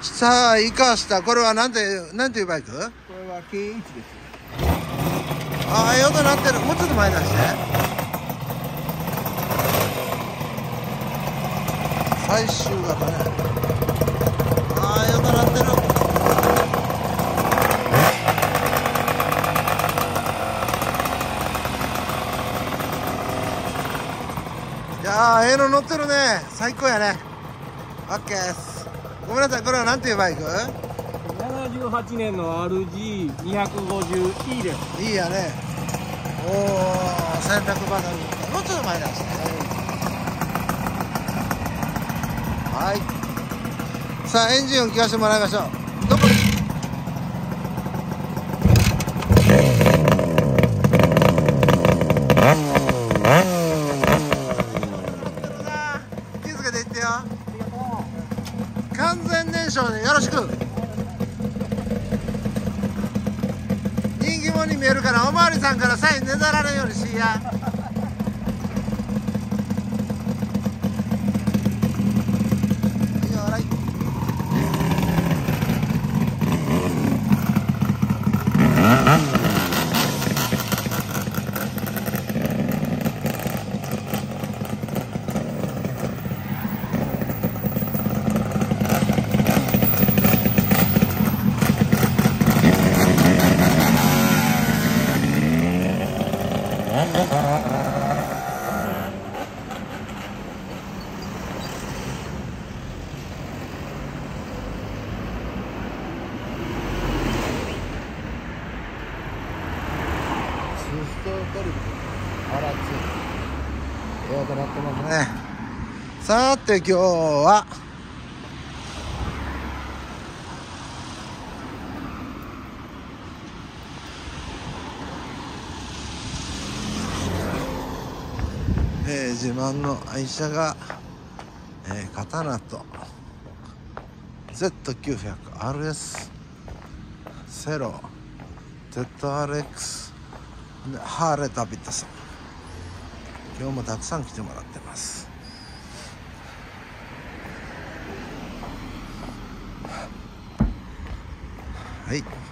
さあ生かした。これはなんてなんていうバイク？これは K1 です。ああええ音鳴ってる。もうちょっと前出して。最終型ね。ああええ音鳴ってる。いやーええの乗ってるね。最高やね。オッケーですごめんなさいこれはなんていうバイク？78年の RG250E です。いいやね。おお洗濯バサミもうちょっと前出して。はい。さあエンジン音聞かせてもらいましょうどこ気づけていってよ全燃焼でよろしく。人気者に見えるからおまわりさんからサインねだられんようにしいやいいよはいツーストトリップあらついよくなってますねさて今日は。えー自慢の愛車が、えー、刀と Z900RS セロ ZRX ハーレ・ダビッドソン今日もたくさん来てもらってます。はい。